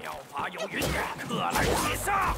妙法有云克来击杀。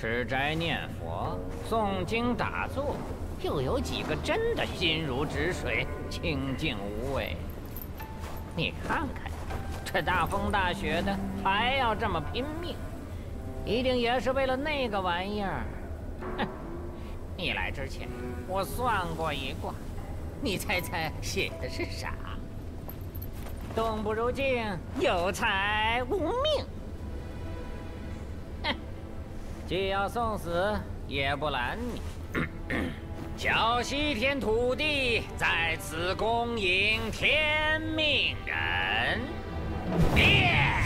吃斋念佛、诵经打坐，又有几个真的心如止水、清净无畏？你看看，这大风大雪的，还要这么拼命，一定也是为了那个玩意儿。哼！你来之前，我算过一卦，你猜猜写的是啥？动不如静，有财无命。既要送死，也不拦你。小西天土地在此恭迎天命人。变。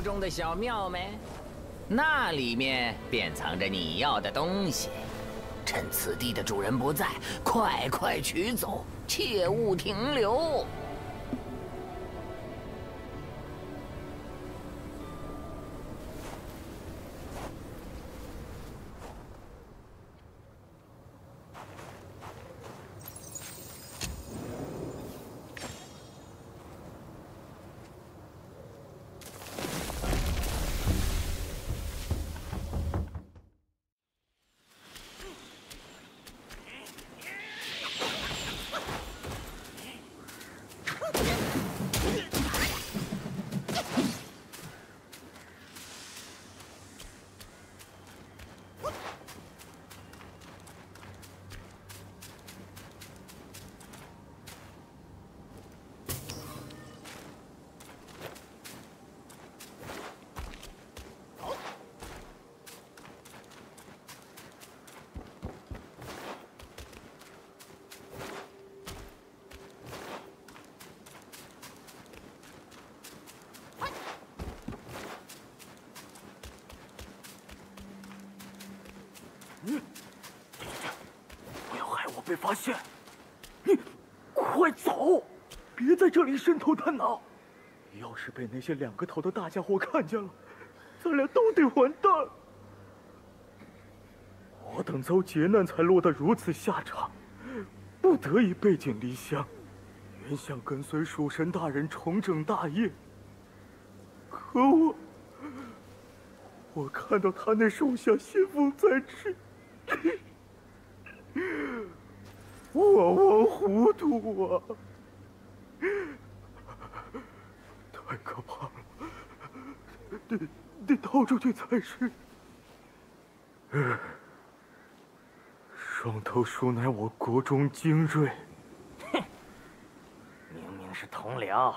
中的小庙没？那里面便藏着你要的东西。趁此地的主人不在，快快取走，切勿停留。你，不要害我被发现！你，快走！别在这里伸头探脑！要是被那些两个头的大家伙看见了，咱俩都得完蛋。我等遭劫难才落得如此下场，不得已背井离乡，原想跟随蜀神大人重整大业。可我，我看到他那手下先锋在吃。我我糊涂啊！太可怕了，得得逃出去才是。双头鼠乃我国中精锐，哼！明明是同僚，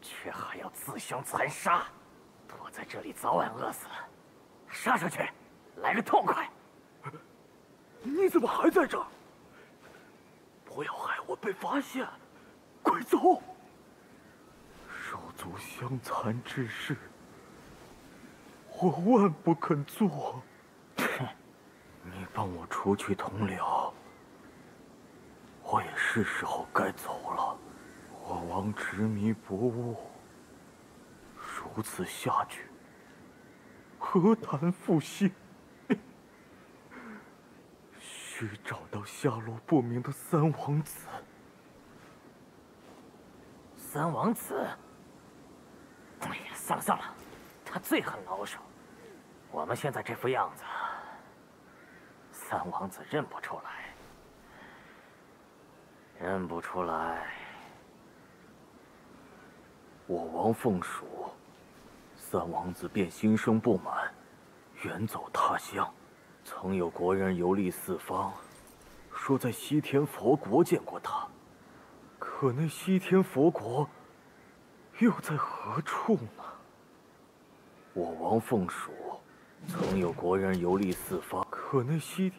却还要自相残杀，躲在这里早晚饿死。杀出去，来个痛快！你怎么还在这儿？不要害我被发现！快走！手足相残之事，我万不肯做。哼！你帮我除去同僚，我也是时候该走了。我王执迷不悟，如此下去，何谈复兴？需找到下落不明的三王子。三王子？哎呀，算了算了，他最恨老手。我们现在这副样子，三王子认不出来，认不出来。我王凤蜀，三王子便心生不满，远走他乡。曾有国人游历四方，说在西天佛国见过他。可那西天佛国又在何处呢？我王凤蜀，曾有国人游历四方，可那西……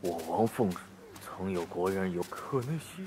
我王凤，曾有国人游，可那西……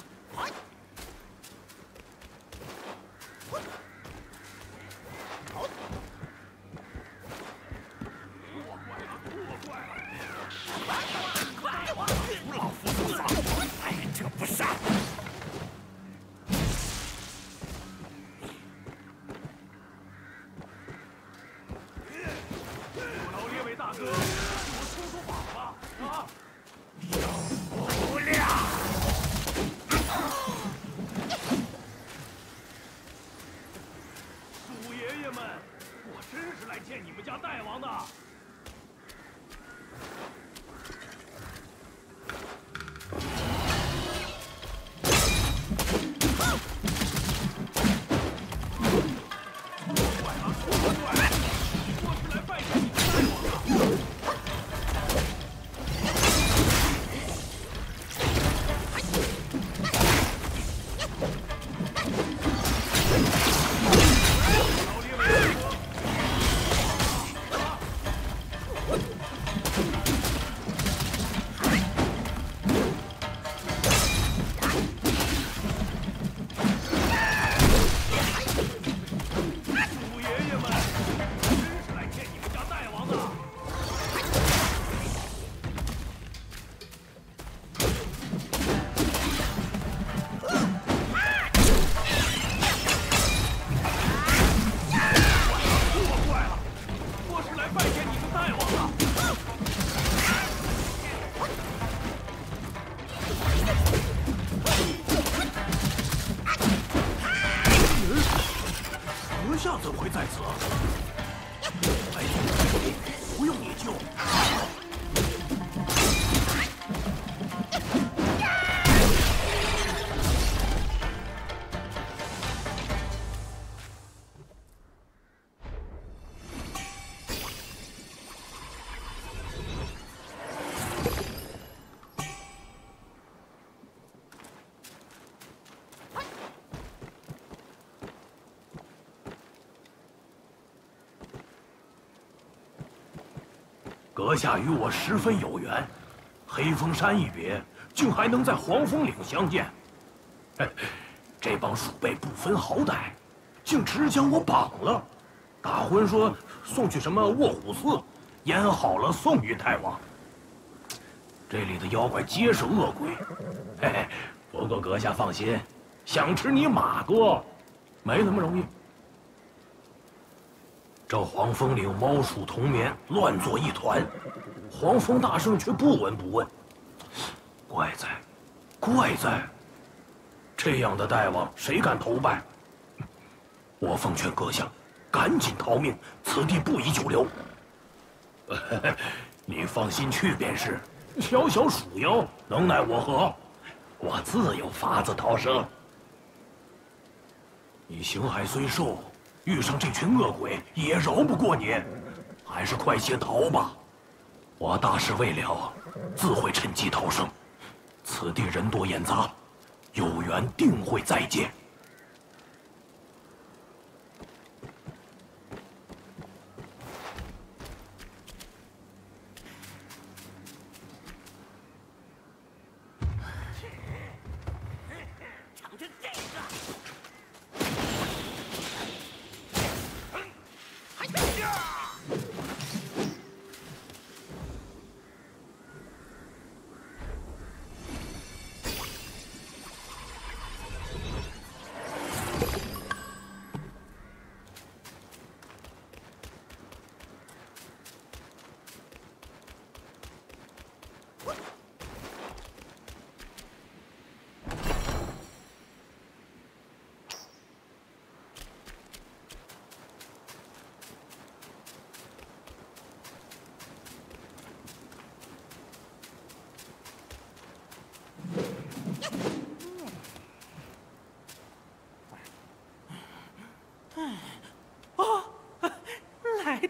阁下与我十分有缘，黑风山一别，竟还能在黄风岭相见。这帮鼠辈不分好歹，竟直将我绑了，大婚说送去什么卧虎寺，腌好了送与太王。这里的妖怪皆是恶鬼，嘿嘿。不过阁下放心，想吃你马哥，没那么容易。这黄风岭猫鼠同眠，乱作一团，黄风大圣却不闻不问。怪在，怪在，这样的大王谁敢投拜？我奉劝阁下，赶紧逃命，此地不宜久留。你放心去便是，小小鼠妖能奈我何？我自有法子逃生。你形骸虽瘦。遇上这群恶鬼也饶不过你，还是快些逃吧。我大事未了，自会趁机逃生。此地人多眼杂，有缘定会再见。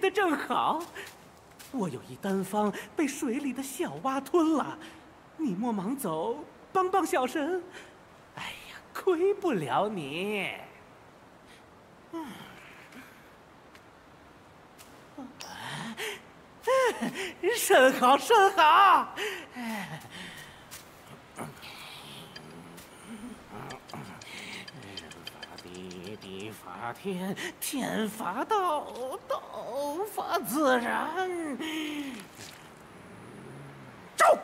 的正好，我有一丹方被水里的小蛙吞了，你莫忙走，帮帮小神。哎呀，亏不了你。嗯，甚好甚好。你法天，天法道，道法自然。走！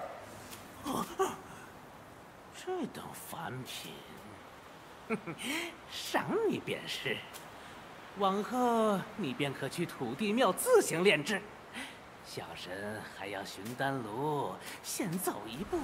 这等凡品，赏你便是。往后你便可去土地庙自行炼制。小神还要寻丹炉，先走一步。